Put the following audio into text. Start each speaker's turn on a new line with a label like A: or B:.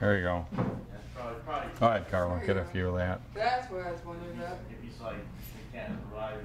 A: There you go.
B: That's probably, probably.
A: Go ahead, get a few of that.
C: That's what I was wondering about.
B: If he's like, they can't arrive